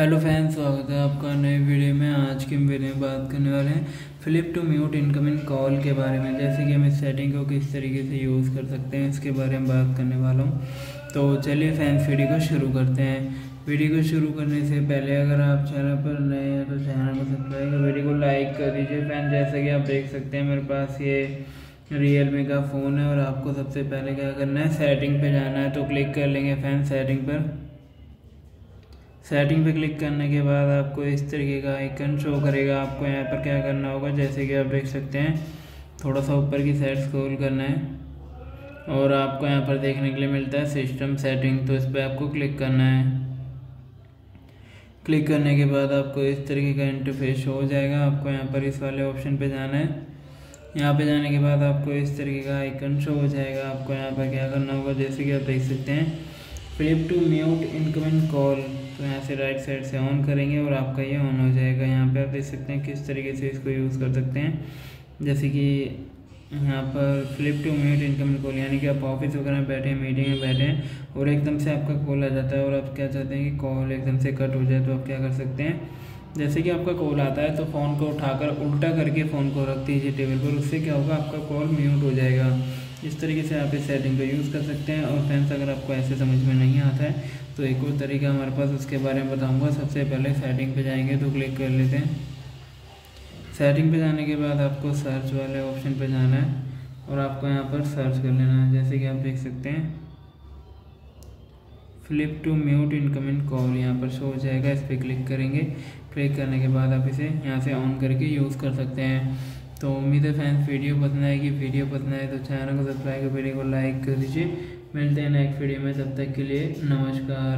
Hello fans स्वागत है आपका नए वीडियो में। आज की वीडियो में बात करने वाले हैं flip to mute incoming call के बारे में। जैसे कि हम इस सेटिंग को किस तरीके से यूज़ कर सकते हैं, इसके बारे में बात करने वाला हूँ। तो चलिए फैंस वीडियो को शुरू करते हैं। वीडियो को शुरू करने से पहले अगर आप चैनल पर नए हैं तो चैनल को सब्सक्राइब कर वीडियो को लाइक कर दीजिए। फ़ैन जैसा कि आप देख सकते हैं, मेरे पास ये रियल मी का फ़ोन है और आपको सबसे पहले क्या करना है सेटिंग पर जाना है तो क्लिक कर लेंगे फ़ैन सेटिंग पर। सेटिंग पे क्लिक करने के बाद आपको इस तरीके का आइकन शो करेगा। आपको यहाँ पर क्या करना होगा, जैसे कि आप देख सकते हैं थोड़ा सा ऊपर की साइड स्क्रॉल करना है और आपको यहाँ पर देखने के लिए मिलता है सिस्टम सेटिंग तो इस पर आपको क्लिक करना है। क्लिक करने के बाद आपको इस तरीके का इंटरफेस हो जाएगा। आपको यहाँ पर इस वाले ऑप्शन पे जाना है। यहाँ पे जाने के बाद आपको इस तरीके का आइकन शो हो जाएगा। आपको यहाँ पर क्या करना होगा, जैसे कि आप देख सकते हैं flip to mute incoming call तो यहाँ से राइट साइड से ऑन करेंगे और आपका ये ऑन हो जाएगा। यहाँ पे आप देख सकते हैं किस तरीके से इसको यूज़ कर सकते हैं। जैसे कि यहाँ पर flip to mute incoming call यानी कि आप ऑफ़िस वगैरह में बैठे हैं मीटिंग में बैठे हैं, और एकदम से आपका कॉल आ जाता है और आप क्या चाहते हैं कि कॉल एकदम से कट हो जाए तो आप क्या कर सकते हैं? जैसे कि आपका कॉल आता है तो फ़ोन को उठाकर उल्टा करके फ़ोन को रख दीजिए टेबल पर, उससे क्या होगा, आपका कॉल म्यूट हो जाएगा। इस तरीके से आप इस सेटिंग को यूज़ कर सकते हैं। और फ्रेंड्स अगर आपको ऐसे समझ में नहीं आता है तो एक और तरीका हमारे पास उसके बारे में बताऊँगा। सबसे पहले सेटिंग पे जाएँगे तो क्लिक कर लेते हैं। सेटिंग पे जाने के बाद आपको सर्च वाले ऑप्शन पे जाना है और आपको यहाँ पर सर्च कर लेना है। जैसे कि आप देख सकते हैं flip to mute incoming call यहाँ पर शो हो जाएगा। इस पर क्लिक करेंगे। क्लिक करने के बाद आप इसे यहाँ से ऑन करके यूज़ कर सकते हैं। तो उम्मीद है फैंस वीडियो पसंद आएगी। वीडियो पसंद आए तो चैनल को सब्सक्राइब कर वीडियो को लाइक कर। दीजिए मिलते हैं नेक्स्ट वीडियो में। तब तक के लिए नमस्कार।